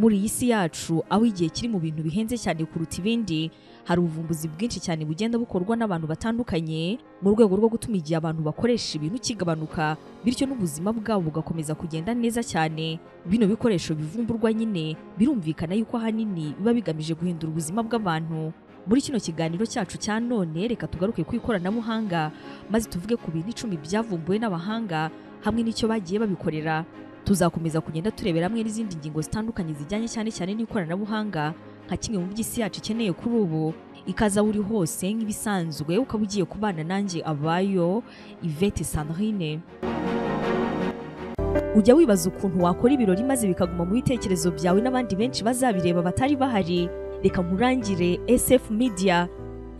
muri iyi si yacu aho igihe kiri mu bintu bihenze cyane kuruta ibindi hari ubuvumbuzi bwinshi cyane bugenda bukorwa n'abantu batandukanye mu rwego rwo gutuma igihe abantu bakoresha ibintu kigabanuka bityo n'ubuzima bwabo bugakomeza kugenda neza cyane. Bino bikoresho bivumburwa nyine birumvikana yuko ahanini biba bigamije guhindura ubuzima bw'abantu. Muri kino kiganiro cyacu cya none reka tugaruke ku ikoranabuhanga maze tuvuge ku bintu icumi byavumbuwe n'abahanga hamwe n'icyo bagiye babikorera. Tuzakomeza kugenda turebera hamwe n'izindi ngingo zitandukanye zijyanye cyane cyane n'ikoranabuhanga nka kimwe mu by'isi yacu ikeneye kuri ubu. Ikaza uri hose nk'ibisanzwe ukaba ugiye kubana nanjye abayo Yvette Sandrine. Ujya wibaza ukuntu wakora ibirori maze bikaguma mu bitekerezo byawe n'abandi benshi bazabireba batari bahari. Reka nkurangire SF Media.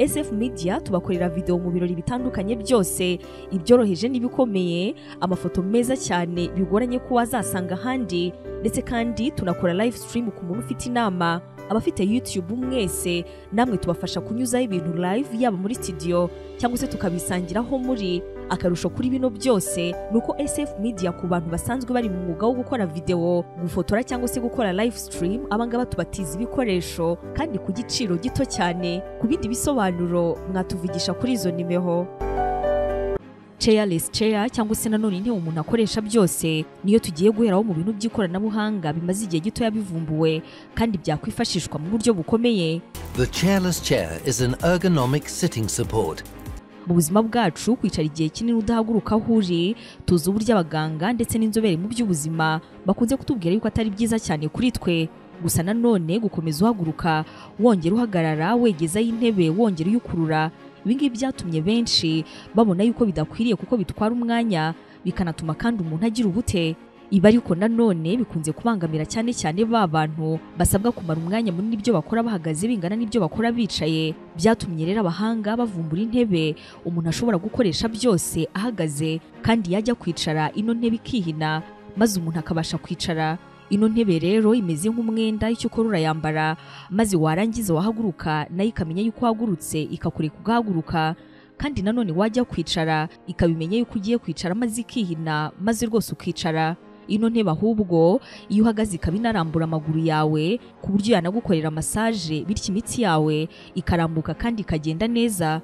SF Media tubakorera video mu birori bitandukanye byose. Ibyoroheje n'ibikomeye amafoto meza cyane bigoranye ko wazasanga ahandi. Ndetse kandi tunakora live stream ku muntu ufite inama. Abafite YouTube mwese namwe tubafasha kunyuzaho ibintu live yaba muri studio cyangwa se tukabisangiraho muri akarusho kuri bino byose ni uko SF Media ku bantu basanzwe bari mu mwuga wo gukora video gufotora cyangwa se gukora live stream abangaba tubatiza ibikoresho kandi ku giciro gito cyane. Ku bindi bisobanuro mwatuvugisha kuri izo nimero. Chairless chair cyangwa se nanone intebe umuntu akoresha byose niyo tugiye guheraho mu bintu by'ikoranabuhanga bimaze igihe gito yabivumbuwe kandi byakwifashishwa mu buryo bukomeye. The chairless chair is an ergonomic sitting support. Mu buzima bwacu kwicara igihe kinini udahaguruka aho uri tuzi uburyo abaganga ndetse n'inzobere mu by'ubuzima bakunze kutubwira yuko atari byiza cyane kuri twe. Gusa nanone gukomeza uhaguruka wongera uhagarara wegezaho intebe wongera uyukurura ibi ngibi byatumye benshi babona yuko bidakwiriye kuko bitwara umwanya bikanatuma kandi umuntu agira ubute. Ibi ariko nanone bikunze kubangamira cyane cyane ba bantu basabwa kumara umwanya munini ibyo bakora bahagaze bingana n'ibyo bakora bicaye. Byatumye rero abahanga bavumbura intebe umuntu ashobora gukoresha byose ahagaze kandi yajya kwicara ino ntebe ikihina maze umuntu akabasha kwicara. Ino ntebe rero imeze nk'umwenda icyo ukora urayambara maze warangiza wahaguruka na yo ikamenya yuko uhagurutse ikakureka ugahaguruka. Kandi nanone wajya kwicara ikabimenya yuko ugiye kwicara maze ikihina maze rwose ukicara. Ino ntebe ahubwo iyo uhagaze ikaba inarambura amaguru yawe ku buryo yanagukorera masaje bityo imitsi yawe ikarambuka kandi ikagenda neza.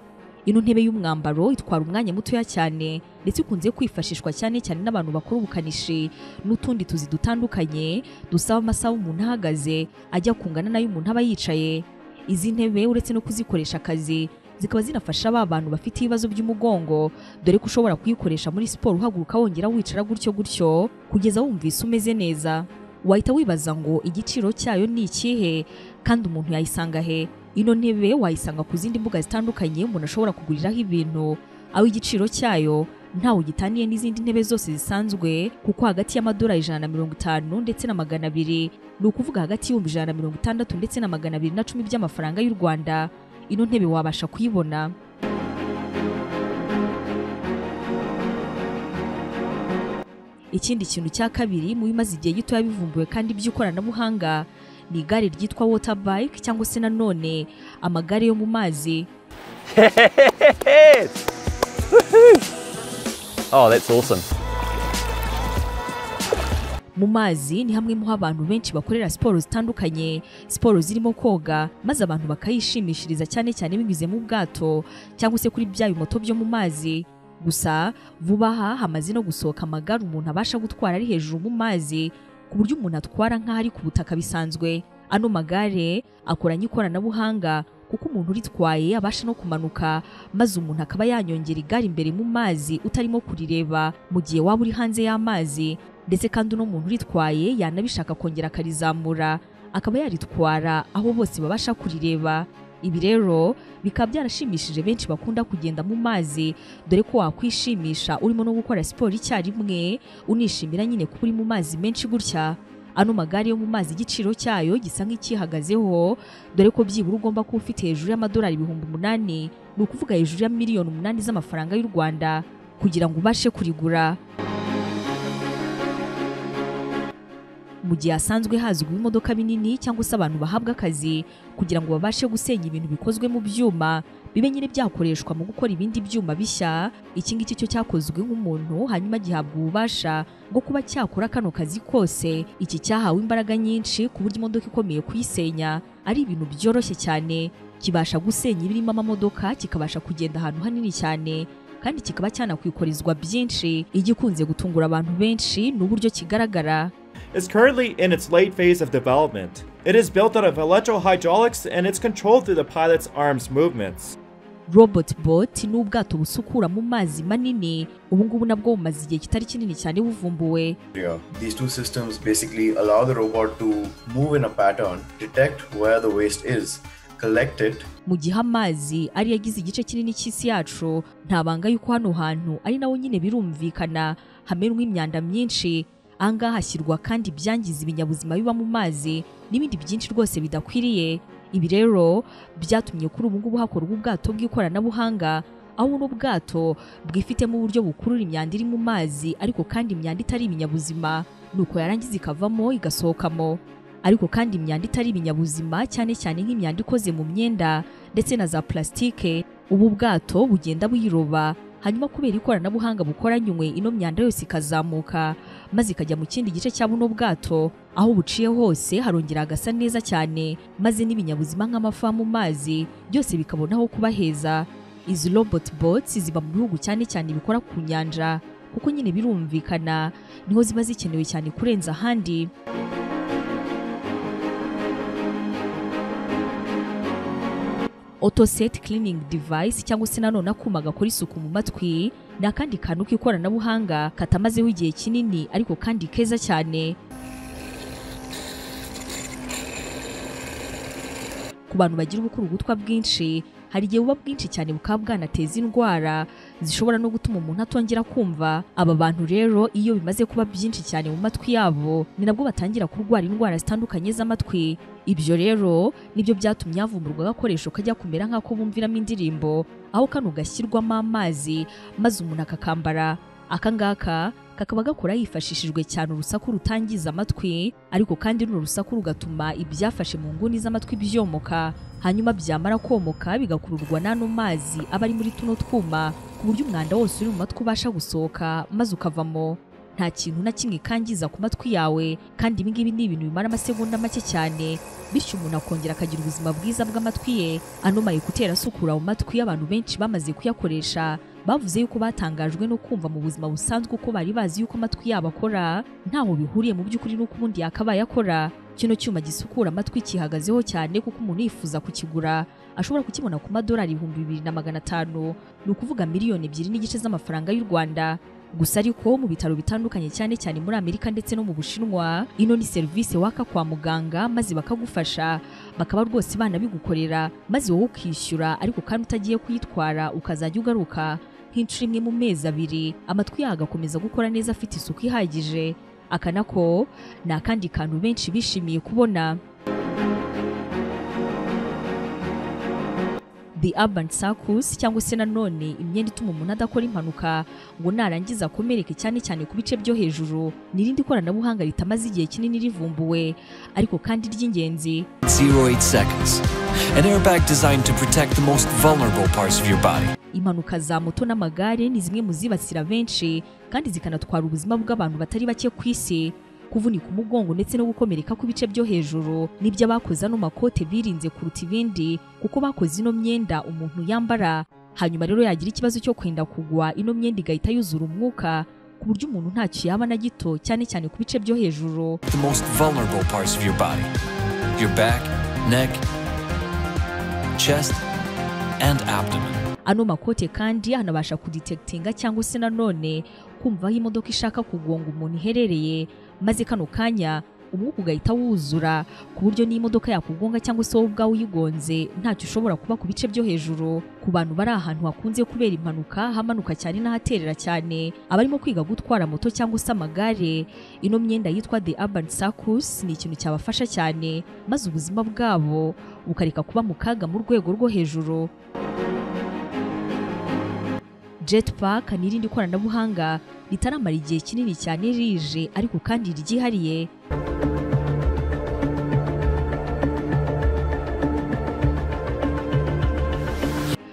Ino ntebe y'umwambaro itwara umwanya mutoya cyane ndetse ikunze kwifashishwa cyane cyane n'abantu bakora ubukanishi n'utundi tuzi dutandukanye dusaba amasaha umuntu ahagaze ajya kungana n'ay'umuntu aba yicaye. Izi ntebe uretse no kuzikoresha akazi zikaba zinafasha ba bantu bafite ibibazo by'umugongo. Dore ko ushobora kuyikoresha muri siporo uhaguruka wongera wicara gutyo gutyo kugeza wumvise umeze neza. Wahita wibaza ngo igiciro cyayo ni ikihe? Kandi umuntu yayisanga he? Ino ntebe wayisanga ku zindi mbuga zitandukanye umuntu ashobora kuguriraho ibintu. Aho igiciro cyayo ntawe gitaniye n'izindi ntebe zose zisanzwe kuko hagati y'amadolari ijana na mirongo itanu ndetse na magana abiri ni ukuvuga hagati y'ibihumbi ijana na mirongo itandatu ndetse na magana abiri na cumi by'amafaranga y'u rwanda. Ino ntebe wabasha kuyibona. Ikindi kintu cya kabiri mu bimaze igihe gito bivumbuwe kandi by'ikoranabuhanga ni igare ryitwa water bike cyangwa se nanone amagare yo mu mazi. Oh, that's awesome. Mu mazi ni hamwe mu ho abantu benshi bakorera siporo zitandukanye. Siporo zirimo koga maze abantu bakayishimishiriza cyane cyane binyuze mu bwato cyangwa se kuri bya bimoto byo mu mazi. Gusa vuba aha hamaze no gusohoka amagare umuntu abasha gutwara ari hejuru mu mazi ku buryo umuntu atwara nk'aho ari ku butaka bisanzwe. Ano magare akoranye ikoranabuhanga kuko umuntu uritwaye abasha no kumanuka maze umuntu akaba yanyongera igare imbere mu mazi utarimo kurireba mu gihe waba uri hanze y'amazi. Ndetse kandi uno muntu uritwaye yanabishaka kongera akarizamura akaba yaritwara aho bose babasha kurireba. Ibi rero bikaba byarashimishije benshi bakunda kugenda mu mazi dore ko wakwishimisha urimo no gukora siporo icyarimwe unishimira nyine kuba uri mu mazi menshi gutya. Ano magare yo mu mazi igiciro cyayo gisa nk'ikihagazeho dore ko byibura ugomba kuba ufite hejuru y'amadolari ibihumbi umunani ni ukuvuga hejuru ya miliyoni umunani z'amafaranga y'u rwanda kugira ngo ubashe kurigura. Mu gihe hasanzwe hazwi imodoka binini cyangwa se abantu bahabwa akazi kugira ngo babashe gusenya ibintu bikozwe mu byuma bibe nyine byakoreshwa mu gukora ibindi byuma bishya. Iki ngiki cyo cyakozwe nk'umuntu hanyuma gihabwa ububasha bwo kuba cyakora kano kazi kose. Iki cyahawe imbaraga nyinshi ku buryo imodoka ikomeye kuyisenya ari ibintu byoroshye cyane. Kibasha gusenya ibirimo amamodoka kikabasha kugenda ahantu hanini cyane kandi kikaba cyanakwikorezwa byinshi. Igikunze gutungura abantu benshi ni uburyo kigaragara. Is currently in its late phase of development. It is built out of electrohydraulics and it's controlled through the pilot's arms movements. robot bot ni ubwato busukura mu mazi manini ubu ngubu nabwo bumaze igihe kitari kinini cyane buvumbuwe. These two systems basically allow the robot to move in a pattern, detect where the waste is, collect it, mu gihe amazi ari yagize igice kinini cy'isi yacu nta banga yuko hano hantu ari nawo nyine birumvikana hamenwa imyanda myinshi ahangaha hashyirwa kandi ibyangiza ibinyabuzima biba mu mazi n'ibindi byinshi rwose bidakwiriye. Ibi rero byatumye kuri ubu ngubu hakorwa ubwato bw'ikoranabuhanga aho buno bwato bwifitemo uburyo bukurura imyanda iri mu mazi ariko kandi imyanda itari ibinyabuzima. Nuko yarangiza ikavamo igasohokamo. Ariko kandi imyanda itari ibinyabuzima cyane cyane nk'imyanda ikoze mu myenda ndetse na za plastique ubu bwato bugenda buyiroba. Hanyuma kubera ikoranabuhanga bukoranywe ino myanda yose ikazamuka. Maze ikajya mu kindi gice cya buno bwato aho buciye hose harongera hagasa neza cyane maze n'ibinyabuzima nk'amafi mu mazi byose bikabona aho kuba heza izi robot boats ziba mu bihugu cyane cyane bikora ku nyanja kuko nyine birumvikana ni ho ziba zikenewe cyane kurenza ahandi. Autoset cleaning device cyangwa se nanone akuma gakora isuku mu matwi ni akandi kantu k'ikoranabuhanga katamazeho igihe kinini ariko kandi keza cyane. Ku bantu bagira ubukurugutwa bwinshi hari igihe buba bwinshi cyane bukaba bwanateza indwara zishobora no gutuma umuntu atongera kumva. Aba bantu rero iyo bimaze kuba byinshi cyane mu matwi yabo ni nabwo batangira kurwara indwara zitandukanye z'amatwi. Ibyo rero ni byo byatumye havumburwa agakoresho kajya kumera nk'ako bumviramo indirimbo aho kano gashyirwamo amazi maze umuntu akakambara. Aka ngaka kakaba gakora hifashishijwe cyane urusaku rutangiza amatwi ariko kandi runo rusaku rugatuma ibyafashe mu nguni z'amatwi byomoka hanyuma byamara komoka bigakururwa n'ano mazi aba ari muri tuno twuma ku buryo umwanda wose uri mu matwi ubasha gusohoka maze ukavamo. Nta kintu na kimwe kangiza ku matwi yawe kandi ibi ngibi ni ibintu bimara amasegonda make cyane. Bityo umuntu akongera akagira ubuzima bwiza bw'amatwi ye ano mayekuteri asukura mu matwi y'abantu benshi bamaze kuyakoresha. Bavuze yuko batangajwe no kumva mu buzima busanzwe uko bari bazi yuko amatwi yabo akora ntaho bihuriye mu by'ukuri n'uko ubundi yakabaye akora. Kino cyuma gisukura amatwi kihagazeho cyane kuko umuntu yifuza kukigura. Ashobora kukibona ku madolari ibihumbi bibiri na magana atanu. Ni ukuvuga miliyoni ebyiri n'igice z'amafaranga y'u rwanda. Gusa ariko mu bitaro bitandukanye cyane cyane muri amerika ndetse no mu bushinwa ino ni serivisi waka kwa muganga maze bakagufasha. Bakaba rwose banabigukorera maze wowe ukishyura ariko kandi utagiye kuyitwara ukazajya ugaruka. Nk'inshuro imwe mu mezi abiri amatwi yawe agakomeza gukora neza afite isuku ihagije aka nako ni akandi kantu benshi bishimiye kubona The Urban Circus cyangwa se nanone imyenda ituma umuntu adakora impanuka ngo narangiza akomereke cyane cyane ku bice byo hejuru ni irindi koranabuhanga ritamaze igihe kinini rivumbuwe ariko kandi ry'ingenzi 08 seconds. An airbag designed to protect the most vulnerable parts of your body. Impanuka za moto n'amagare ni zimwe mu zibasira benshi kandi zikanatwara ubuzima bw'abantu batari bake ku isi kuvunika umugongo ndetse no gukomereka kw'ibice byo hejuru ni byo abakoze ano makote birinze kuruta ibindi kuko bakoze ino myenda umuntu yambara hanyuma rero yagira ikibazo cyo kwenda kugwa ino myenda igahita yuzura umwuka ku buryo umuntu ntacyo yaba na gito cyane cyane ku bice byo hejuru The most vulnerable parts of your body. Your back, neck, chest, and abdomen. Ano makote kandi anabasha kudetekitinga cyangwa se nanone kumva aho imodoka ishaka kugonga umuntu iherereye maze kano kanya umwuka ugahita wuzura ku buryo n'imodoka yakugonga cyangwa se wowe ubwawe uyigonze ntacyo ushobora kuba ku bice byo hejuru. Ku bantu bari ahantu hakunze kubera impanuka hamanuka cyane n'ahaterera cyane abarimo kwiga gutwara moto cyangwa se amagare. Ino myenda yitwa The Urban Circus ni ikintu cyabafasha cyane maze ubuzima bwabo bukareka kuba mu kaga mu rwego rwo hejuru. jetpack ni irindi koranabuhanga ritaramara igihe kinini cyane rije ariko kandi ryihariye.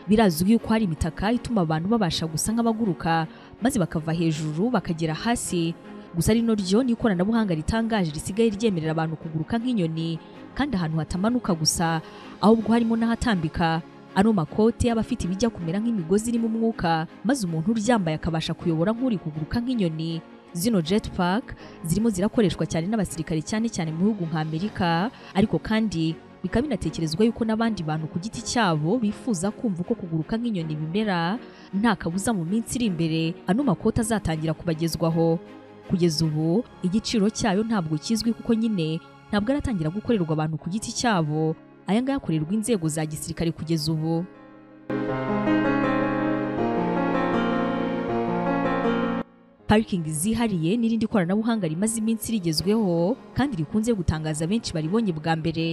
Birazwi yuko hari imitaka ituma abantu babasha gusa nk'abaguruka maze bakava hejuru bakagera hasi. Gusa rino ryo ni ikoranabuhanga ritangaje risigaye ryemerera abantu kuguruka nk'inyoni kandi ahantu hatamanuka gusa ahubwo harimo n'ahatambika. Ano makote aba afite ibijya kumera nk'imigozi irimo umwuka maze umuntu uryambaye akabasha kuyobora nk'uri kuguruka nk'inyoni. Zino jetpack zirimo zirakoreshwa cyane n'abasirikare cyane cyane mu bihugu nka Amerika ariko kandi bikaba binatekerezwa yuko n'abandi bantu ku giti cyabo bifuza kumva uko kuguruka nk'inyoni bimera nta kabuza mu minsi iri imbere ano makoti azatangira kubagezwaho. Kugeza ubu igiciro cyayo ntabwo kizwi kuko nyine ntabwo aratangira gukorerwa abantu ku giti cyabo aya ngaya akorerwa inzego za gisirikare kugeza ubu. Parikingi zihariye n'irindi koranabuhanga rimaze iminsi rigezweho kandi rikunze gutangaza benshi baribonye bwa mbere.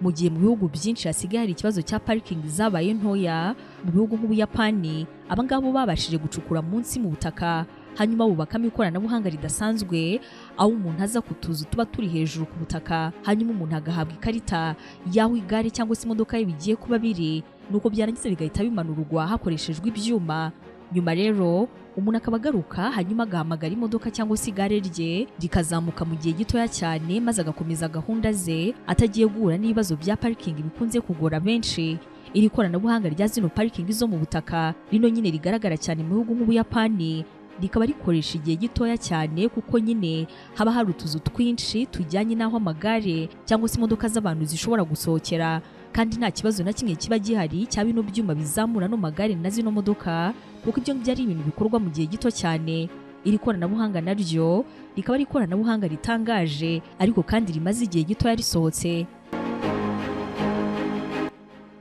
Mu gihe mu bihugu byinshi hasigaye hari ikibazo cya parikingi zabaye ntoya mu bihugu nk'ubuyapani abangabo babashije gucukura munsi mu butaka. Hanyuma bubakamo ikoranabuhanga ridasanzwe aho umuntu aza ku tuzu tuba turi hejuru ku butaka hanyuma umuntu agahabwa ikarita y'aho igare cyangwa se imodoka ye bigiye kuba biri nuko byarangiza bigahita bimanurwa hakoreshejwe ibyuma. Nyuma rero umuntu akaba agaruka hanyuma agahamagara imodoka cyangwa se igare rye rikazamuka mu gihe gitoya cyane maze agakomeza gahunda ze atagiye guhura n'ibibazo bya parikingi bikunze kugora benshi. Iri koranabuhanga rya zino parikingi zo mu butaka rino nyine rigaragara cyane mu bihugu nk'ubuyapani. Rikaba rikoresha igihe gitoya cyane kuko nyine haba hari utuzu twinshi tujyanye n'aho amagare cyangwa se imodoka z'abantu zishobora gusohokera. Kandi nta kibazo na kimwe kiba gihari cya bino byuma bizamura no magare na zino modoka kuko ibyo ngibyo ari ibintu bikorwa mu gihe gito cyane. Iri koranabuhanga naryo rikaba ari ikoranabuhanga ritangaje ariko kandi rimaze igihe gitoya risohotse.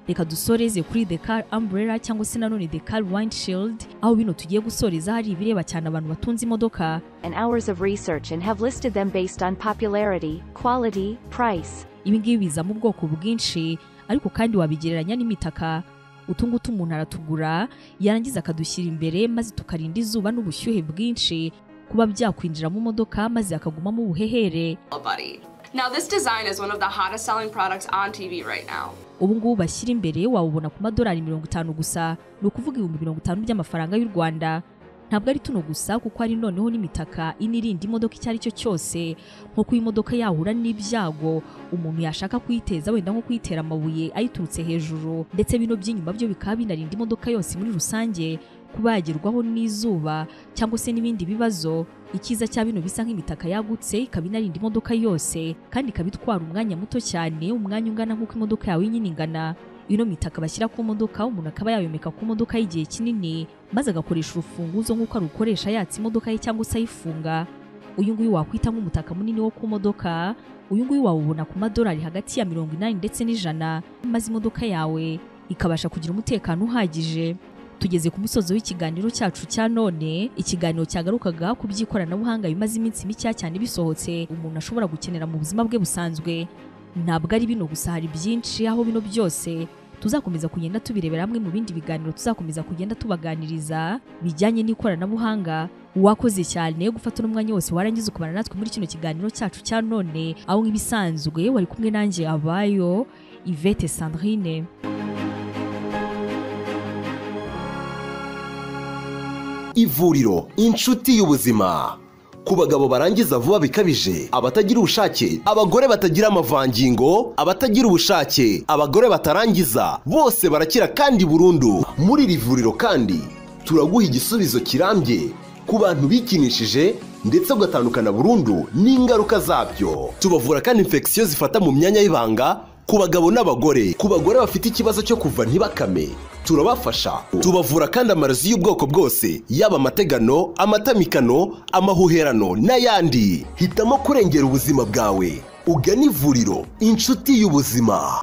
Reka dusoreze kuri the car umbrella cyangwa se nanone the car windshield aho bino tugiye gusoreza hari ibireba cyane abantu batunze imodoka. And hours of research and have listed them based on popularity, quality, price, ibi ngibi biza mu bwoko bwinshi ariko kandi wabigereranya n'imitaka. Utu ngutu umuntu aratugura yarangiza akadushyira imbere maze tukarinda izuba n'ubushyuhe bwinshi kuba byakwinjira mu modoka maze akagumamo ubuhehere. Buddy. Now, this design is one of the hottest selling products on TV right now. ubu ngubu bashyira imbere wawubona ku madolari mirongo itanu gusa. Ni ukuvuga ibihumbi mirongo itanu by'amafaranga y'u rwanda. Ntabwo ari tuno gusa kuko hari noneho n'imitaka inirinda imodoka icyo ari cyo cyose. Nko kuba imodoka yahura n'ibyago umuntu yashaka kuyiteza wenda nko kuyitera amabuye ayiturutse hejuru. Ndetse bino by'inyuma byo bikaba binarinda imodoka yose muri rusange. Kuba yagerwaho n'izuba cyangwa se n'ibindi bibazo icyiza cya bino bisa nk'imitaka yagutse ikaba inarinda imodoka yose kandi ikaba itwara umwanya muto cyane umwanya ungana nk'uko imodoka yawe nyine ingana. Ino mitaka bashyira ku modoka umuntu akaba yayomeka ku modoka y'igihe kinini maze agakoresha urufunguzo nk'uko arukoresha yatsa imodoka ye cyangwa se ayifunga. Uyu nguyu wakwita nk'umutaka munini wo ku modoka uyu nguyu wawubona ku madolari hagati ya mirongo inani ndetse n'ijana maze imodoka yawe ikabasha kugira umutekano uhagije. Tugeze ku musozo w'ikiganiro cyacu cya none ikiganiro cyagarukaga ku by'ikoranabuhanga bimaze iminsi mike cyane bisohotse. Umuntu ashobora gukenera mu buzima bwe busanzwe. Ntabwo ari bino gusa hari byinshi aho bino byose tuzakomeza kugenda tubirebera hamwe mu bindi biganiro tuzakomeza kugenda tubaganiriza bijyanye n'ikoranabuhanga. Wakoze cyane gufata n'umwanya wose warangiza ukubana natwe muri kino kiganiro cyacu cya none aho nk'ibisanzwe wari kumwe nanjye abayo Yvette Sandrine. Ivuriro inshuti y'ubuzima. Ku bagabo barangiza vuba bikabije abatagira ubushake abagore batagira amavangingo abatagira ubushake abagore batarangiza bose barakira kandi burundu. Muri iri vuriro kandi turaguha igisubizo kirambye ku bantu bikinishije ndetse ugatandukana burundu n'ingaruka zabyo. Tubavura kandi infection zifata mu myanya y'ibanga ku bagabo n'abagore. Ku bagore bafite ikibazo cyo kuva ntibakame. Turabafasha. Tubavura kandi amarozi y'ubwoko bwose yaba amategano amatamikano amahuherano n'ayandi. Hitamo kurengera ubuzima bwawe. Ugana ivuriro inshuti y'ubuzima.